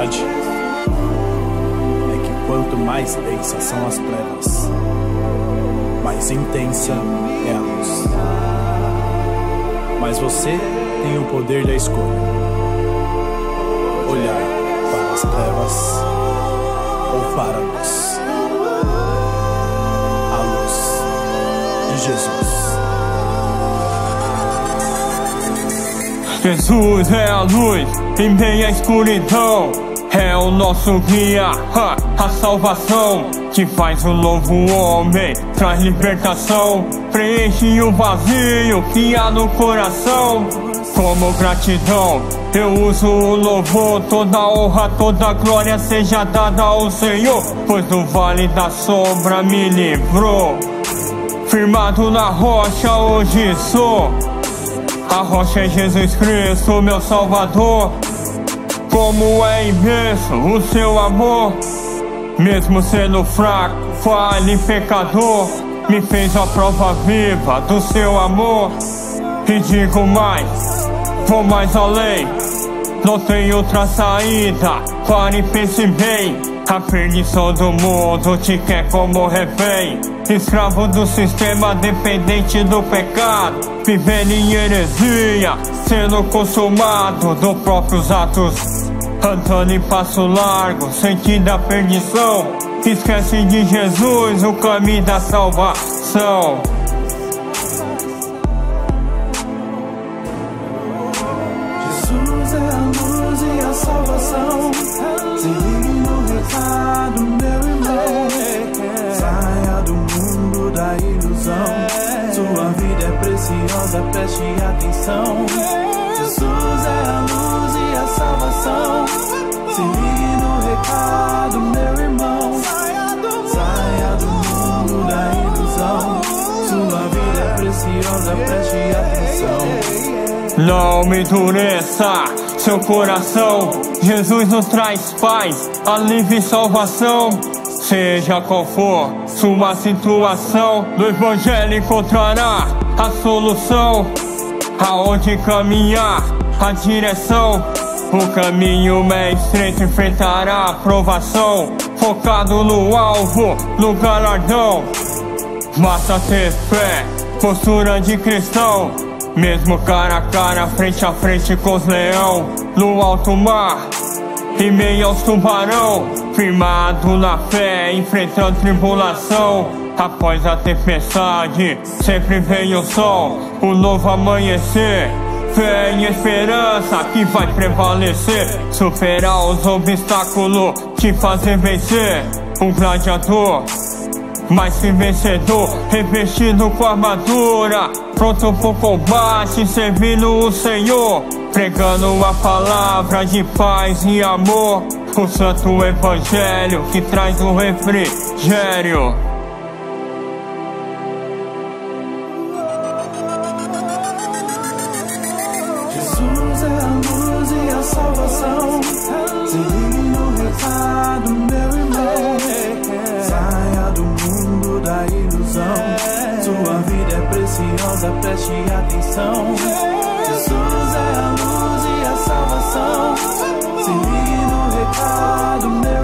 verdade é que quanto mais densas são as trevas, mais intensa é a luz. Mas você tem o poder da escolha. Olhar para as trevas ou para a luz. A luz de Jesus. Jesus é a luz em meio à escuridão. É o nosso guia, a salvação que faz o novo homem, traz libertação, preenche o vazio que há no coração. Como gratidão, eu uso o louvor, toda honra, toda glória seja dada ao Senhor, pois no vale da sombra me livrou. Firmado na rocha hoje sou. A rocha é Jesus Cristo, meu Salvador. Como é imenso o seu amor, mesmo sendo fraco, falho e pecador, me fez a prova viva do seu amor. E digo mais, vou mais além, não tem outra saída, pare e pense bem. A perdição do mundo te quer como refém. Escravo do sistema dependente do pecado. Vivendo em heresia Sendo consumado dos próprios atos Andando em passo largo, sentindo a perdição Esquece de Jesus, o caminho da salvação Jesus é a luz e a salvação. Se ligue no recado, meu irmão. Saia do mundo da ilusão. Sua vida é preciosa, preste atenção. Não me endureça seu coração. Jesus nos traz paz, alívio e salvação. Seja qual for sua situação, no Evangelho encontrará a solução. Aonde caminhar, a direção. O caminho é estreito, enfrentará a provação. Focado no alvo, no galardão. Basta ter fé, postura de cristão. Mesmo cara a cara, frente a frente com os leão No alto mar, em meio aos tubarão Firmado na fé, enfrentando tribulação Após a tempestade, sempre vem o sol O novo amanhecer Fé e esperança que vai prevalecer Superar os obstáculos, te fazer vencer Um gladiador mais que vencedor, revestido com armadura, pronto pro combate, servindo o Senhor, pregando a palavra de paz e amor, o santo evangelho que traz o refrigério. ansiosa, preste atenção. Jesus é a luz e a salvação. Se liga no recado meu.